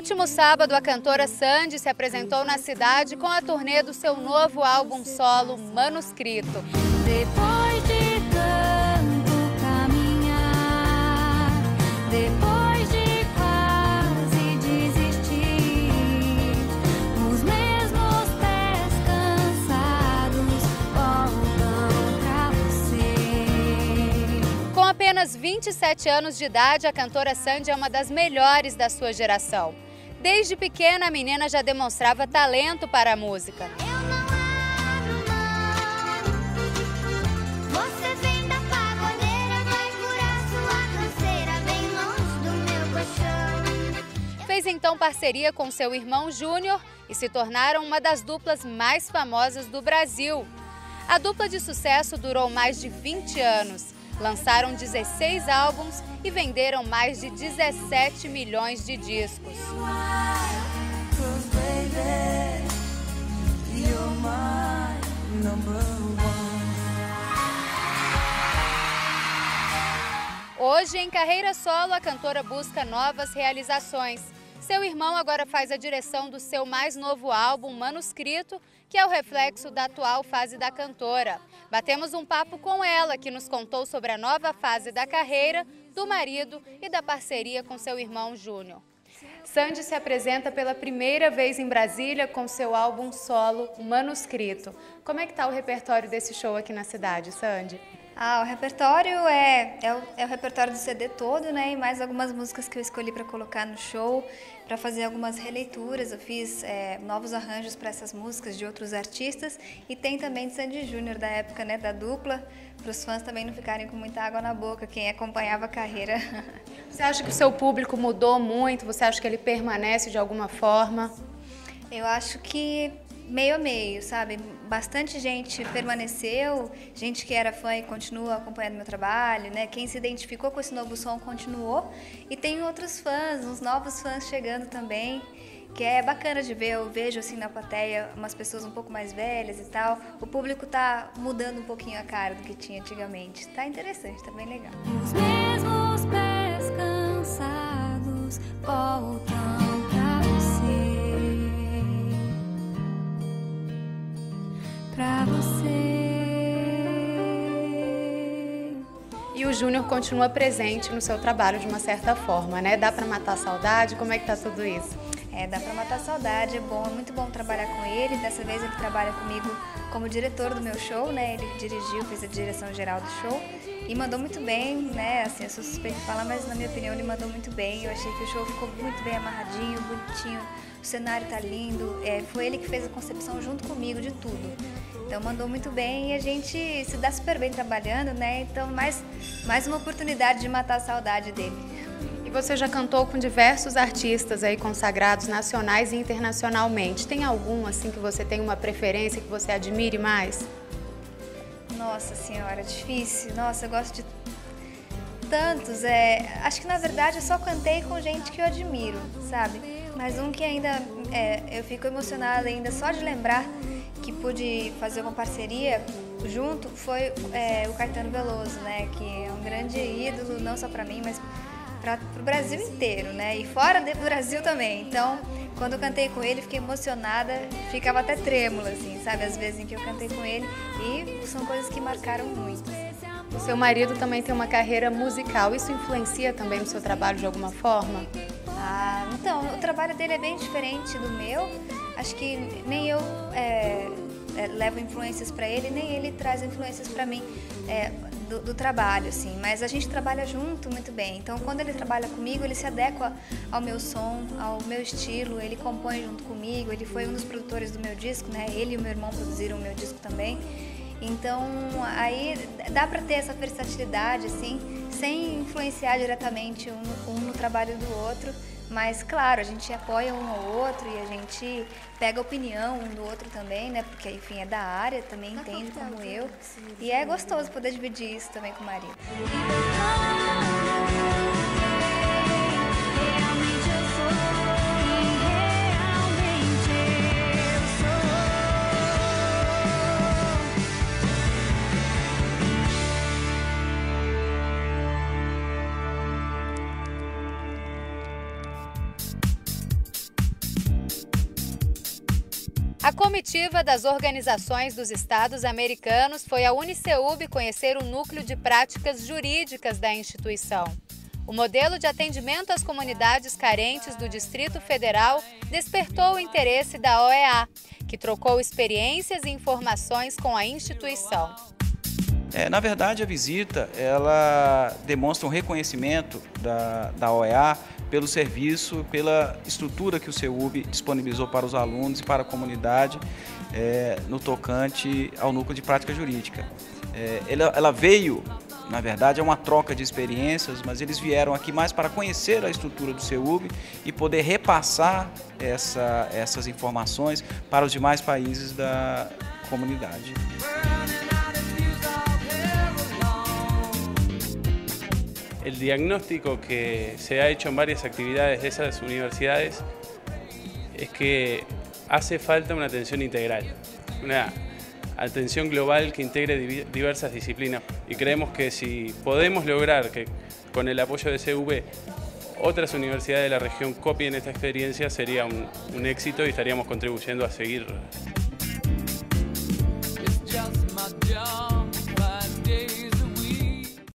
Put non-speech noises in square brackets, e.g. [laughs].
último sábado, a cantora Sandy se apresentou na cidade com a turnê do seu novo álbum solo, Manuscrito. Depois de tanto caminhar, depois de quase desistir, os mesmos pés cansados voltam pra você. Com apenas 27 anos de idade, a cantora Sandy é uma das melhores da sua geração. Desde pequena, a menina já demonstrava talento para a música. Fez então parceria com seu irmão Júnior e se tornaram uma das duplas mais famosas do Brasil. A dupla de sucesso durou mais de 20 anos. Lançaram 16 álbuns e venderam mais de 17 milhões de discos. Hoje, em carreira solo, a cantora busca novas realizações. Seu irmão agora faz a direção do seu mais novo álbum, Manuscrito, que é o reflexo da atual fase da cantora. Batemos um papo com ela, que nos contou sobre a nova fase da carreira, do marido e da parceria com seu irmão Júnior. Sandy se apresenta pela primeira vez em Brasília com seu álbum solo, Manuscrito. Como é que está o repertório desse show aqui na cidade, Sandy? Ah, o repertório é, é, o, é o repertório do CD todo, né? E mais algumas músicas que eu escolhi para colocar no show, para fazer algumas releituras. Eu fiz é, novos arranjos para essas músicas de outros artistas e tem também de Sandy Júnior da época, né? Da dupla, para os fãs também não ficarem com muita água na boca, quem acompanhava a carreira. [laughs] Você acha que o seu público mudou muito? Você acha que ele permanece de alguma forma? Eu acho que meio a meio, sabe? Bastante gente permaneceu, gente que era fã e continua acompanhando meu trabalho, né? Quem se identificou com esse novo som continuou. E tem outros fãs, uns novos fãs chegando também, que é bacana de ver. Eu vejo assim na plateia umas pessoas um pouco mais velhas e tal. O público tá mudando um pouquinho a cara do que tinha antigamente. Tá interessante, tá bem legal. Os mesmos pés cansados voltam o Júnior continua presente no seu trabalho de uma certa forma, né? Dá pra matar a saudade? Como é que tá tudo isso? É, dá pra matar a saudade, é bom, é muito bom trabalhar com ele. Dessa vez ele trabalha comigo como diretor do meu show, né? Ele dirigiu, fez a direção geral do show e mandou muito bem, né? Assim, eu sou suspeita de falar, mas na minha opinião ele mandou muito bem. Eu achei que o show ficou muito bem amarradinho, bonitinho, o cenário tá lindo. É, foi ele que fez a concepção junto comigo de tudo. Então mandou muito bem e a gente se dá super bem trabalhando, né? Então mais, mais uma oportunidade de matar a saudade dele. E você já cantou com diversos artistas aí consagrados nacionais e internacionalmente. Tem algum assim que você tem uma preferência que você admire mais? Nossa senhora, difícil. Nossa, eu gosto de tantos. É, acho que na verdade eu só cantei com gente que eu admiro, sabe? Mas um que ainda é, eu fico emocionada ainda só de lembrar que pude fazer uma parceria junto foi é, o Caetano Veloso, né? Que é um grande ídolo não só para mim, mas para o Brasil inteiro, né? E fora do Brasil também. Então, quando eu cantei com ele, fiquei emocionada, ficava até trêmula, assim, sabe? Às vezes em que eu cantei com ele. E são coisas que marcaram muito. O seu marido também tem uma carreira musical. Isso influencia também no seu trabalho de alguma forma? Ah, então, o trabalho dele é bem diferente do meu. Acho que nem eu é, é, levo influências para ele, nem ele traz influências para mim é, do, do trabalho, assim. Mas a gente trabalha junto muito bem. Então, quando ele trabalha comigo, ele se adequa ao meu som, ao meu estilo. Ele compõe junto comigo. Ele foi um dos produtores do meu disco, né? Ele e o meu irmão produziram o meu disco também. Então, aí dá para ter essa versatilidade, assim, sem influenciar diretamente um um no trabalho do outro. Mas, claro, a gente apoia um ao outro e a gente pega a opinião um do outro também, né? Porque, enfim, é da área, também entende como eu. E é gostoso poder dividir isso também com o marido. A comitiva das organizações dos estados americanos foi à Uniceub conhecer o núcleo de práticas jurídicas da instituição. O modelo de atendimento às comunidades carentes do Distrito Federal despertou o interesse da OEA, que trocou experiências e informações com a instituição. É, na verdade, a visita ela demonstra um reconhecimento da, da OEA pelo serviço, pela estrutura que o CEUB disponibilizou para os alunos e para a comunidade é, no tocante ao núcleo de prática jurídica. É, ela, ela veio, na verdade, é uma troca de experiências, mas eles vieram aqui mais para conhecer a estrutura do CEUB e poder repassar essa, essas informações para os demais países da comunidade. El diagnóstico que se ha hecho en varias actividades de esas universidades es que hace falta una atención integral, una atención global que integre diversas disciplinas. Y creemos que si podemos lograr que con el apoyo de CV otras universidades de la región copien esta experiencia, sería un éxito y estaríamos contribuyendo a seguir